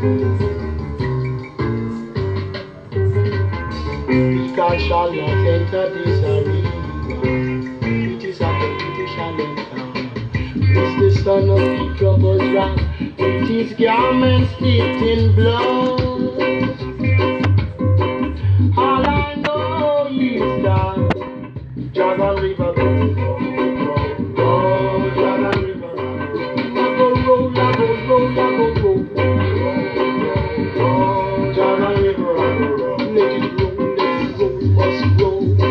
Sky shall not enter this arena. It is a competition and town. Is the son of the troubles wrath, with his garments dipped in blood? River.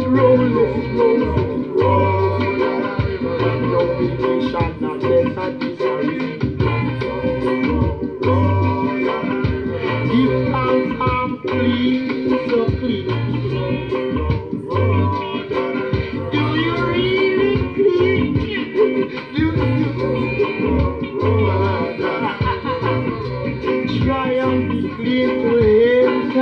it rolling, rolling, rolling. When no relation, I guess I disagree. If I'm, I'm clean, so clean. Do you really clean? Do you? Try and be clean to him,